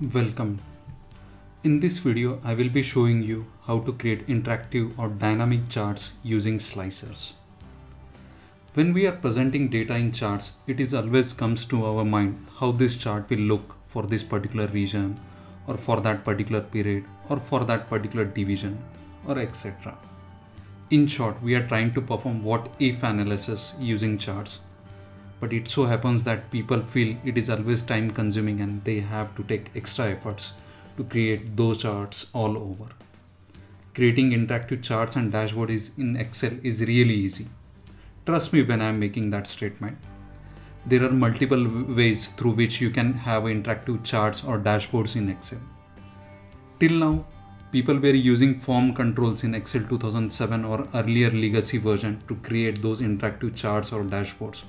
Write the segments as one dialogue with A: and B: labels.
A: Welcome. In this video, I will be showing you how to create interactive or dynamic charts using slicers. When we are presenting data in charts, it is always comes to our mind how this chart will look for this particular region or for that particular period or for that particular division or etc. In short, we are trying to perform what if analysis using charts but it so happens that people feel it is always time consuming and they have to take extra efforts to create those charts all over. Creating interactive charts and dashboard is in Excel is really easy. Trust me when I am making that statement. There are multiple ways through which you can have interactive charts or dashboards in Excel. Till now, people were using form controls in Excel 2007 or earlier legacy version to create those interactive charts or dashboards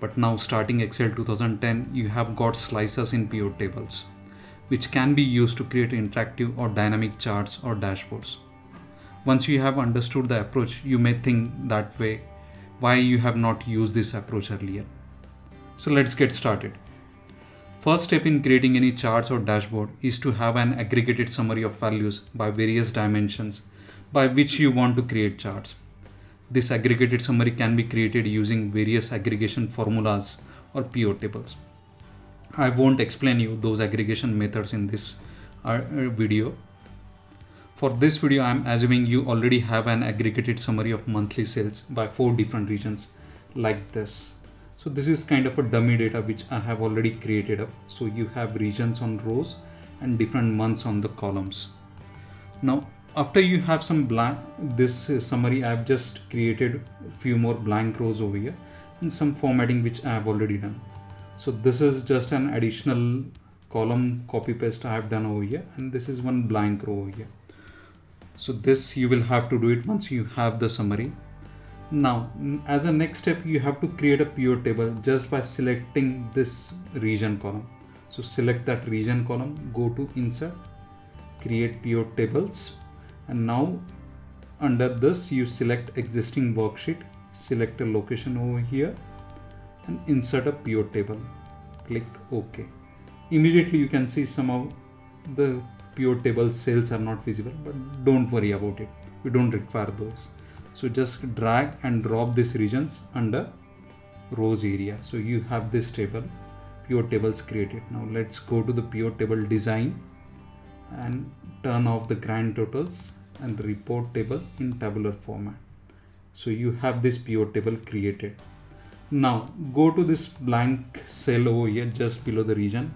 A: but now starting Excel 2010 you have got slicers in pivot tables which can be used to create interactive or dynamic charts or dashboards. Once you have understood the approach you may think that way why you have not used this approach earlier. So let's get started. First step in creating any charts or dashboard is to have an aggregated summary of values by various dimensions by which you want to create charts. This aggregated summary can be created using various aggregation formulas or pivot tables. I won't explain you those aggregation methods in this uh, video. For this video, I'm assuming you already have an aggregated summary of monthly sales by four different regions like this. So this is kind of a dummy data which I have already created up. So you have regions on rows and different months on the columns. Now after you have some blank this uh, summary I've just created few more blank rows over here and some formatting which I have already done. So this is just an additional column copy paste I have done over here and this is one blank row over here. So this you will have to do it once you have the summary. Now as a next step you have to create a pivot table just by selecting this region column. So select that region column go to insert create pivot tables and now under this you select existing worksheet select a location over here and insert a pivot table. Click ok. Immediately you can see some of the pivot table cells are not visible but don't worry about it. We don't require those. So just drag and drop these regions under rows area. So you have this table. Pivot tables created. Now let's go to the pivot table design and turn off the grand totals and report table in tabular format. So you have this pivot table created. Now go to this blank cell over here just below the region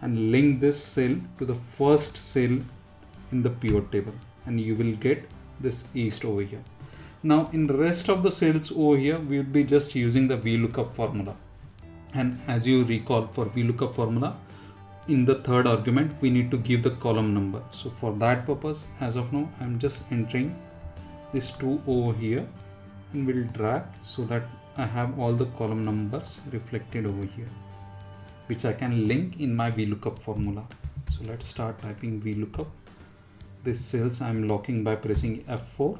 A: and link this cell to the first cell in the pivot table and you will get this east over here. Now in the rest of the cells over here, we will be just using the VLOOKUP formula. And as you recall for VLOOKUP formula, in the third argument we need to give the column number. So for that purpose as of now I'm just entering this 2 over here and we'll drag so that I have all the column numbers reflected over here which I can link in my VLOOKUP formula. So let's start typing VLOOKUP. This cells I'm locking by pressing F4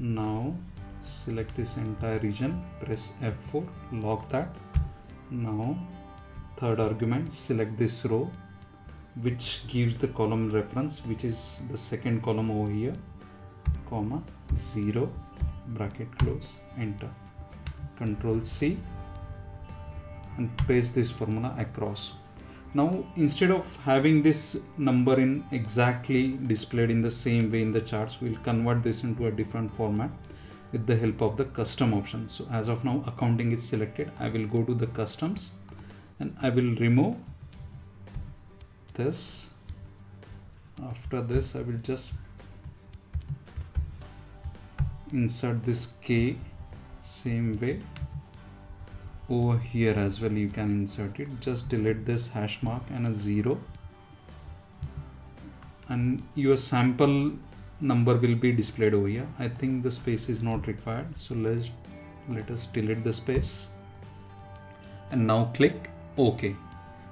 A: now select this entire region press F4 lock that. Now third argument select this row which gives the column reference which is the second column over here comma 0 bracket close enter. Control C and paste this formula across. Now instead of having this number in exactly displayed in the same way in the charts we'll convert this into a different format with the help of the custom option. So as of now accounting is selected. I will go to the customs and I will remove this. After this I will just insert this K same way over here as well. You can insert it. Just delete this hash mark and a zero. And your sample number will be displayed over here. I think the space is not required. So let's let us delete the space. And now click okay.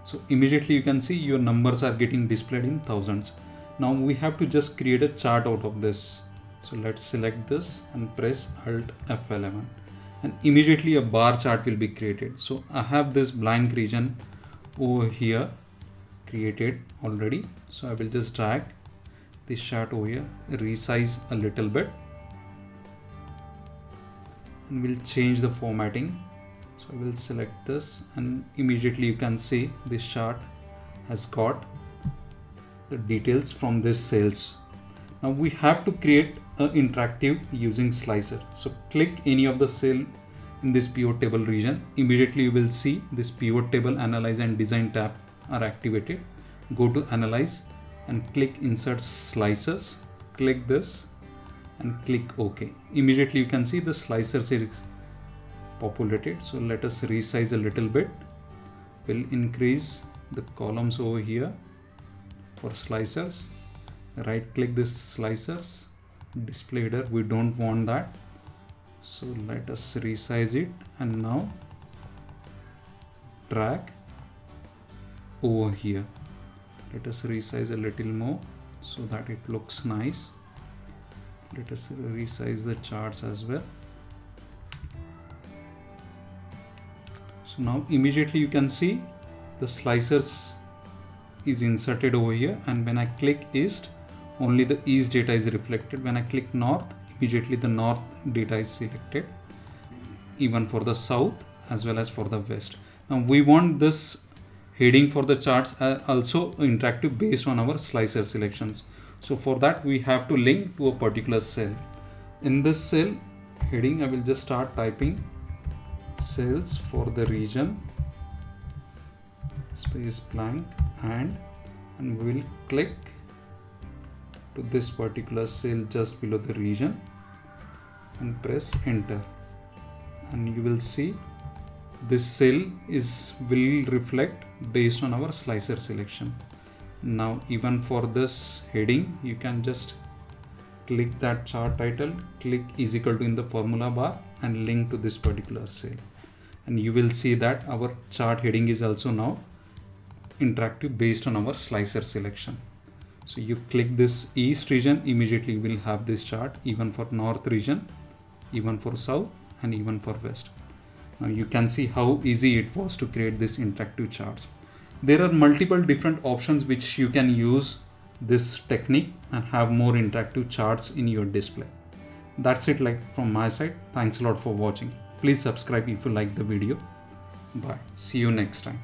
A: So immediately you can see your numbers are getting displayed in thousands. Now we have to just create a chart out of this. So let's select this and press alt f11 and immediately a bar chart will be created. So i have this blank region over here created already. So I will just drag this chart over here resize a little bit. And we'll change the formatting will select this and immediately you can see this chart has got the details from this sales. Now we have to create an interactive using slicer. So click any of the cell in this pivot table region. Immediately you will see this pivot table analyze and design tab are activated. Go to analyze and click insert slicers. Click this and click ok. Immediately you can see the slicer is populated. So let us resize a little bit. We'll increase the columns over here for slicers. Right click this slicers. Display header we don't want that. So let us resize it. And now drag over here. Let us resize a little more so that it looks nice. Let us resize the charts as well so now immediately you can see the slicers is inserted over here and when I click east only the east data is reflected when I click north immediately the north data is selected even for the south as well as for the west now we want this heading for the charts are also interactive based on our slicer selections. So for that we have to link to a particular cell. In this cell heading I will just start typing cells for the region. Space blank. And and we will click to this particular cell just below the region and press enter. And you will see this cell is will reflect based on our slicer selection. Now even for this heading you can just click that chart title click is equal to in the formula bar and link to this particular cell and you will see that our chart heading is also now interactive based on our slicer selection so you click this east region immediately you will have this chart even for north region even for south and even for west now you can see how easy it was to create this interactive charts. There are multiple different options which you can use this technique and have more interactive charts in your display. That's it like from my side. Thanks a lot for watching. Please subscribe if you like the video. Bye. See you next time.